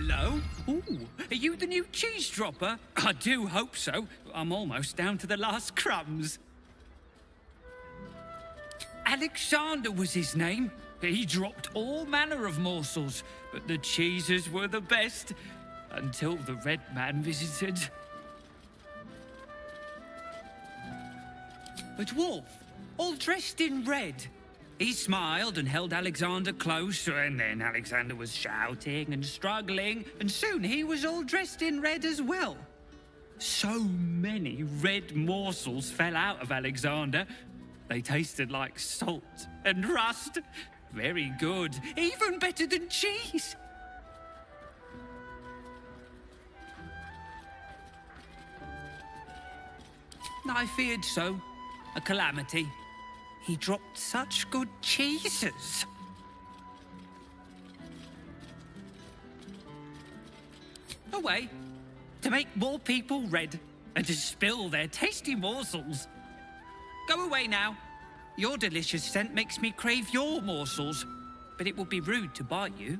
hello. Ooh, are you the new cheese dropper? I do hope so. I'm almost down to the last crumbs. Alexander was his name. He dropped all manner of morsels, but the cheeses were the best until the Red Man visited. A dwarf, all dressed in red. He smiled and held Alexander close, and then Alexander was shouting and struggling, and soon he was all dressed in red as well. So many red morsels fell out of Alexander. They tasted like salt and rust. Very good, even better than cheese. I feared so. A calamity. He dropped such good cheeses. Away. To make more people red and to spill their tasty morsels. Go away now. Your delicious scent makes me crave your morsels, but it would be rude to bite you.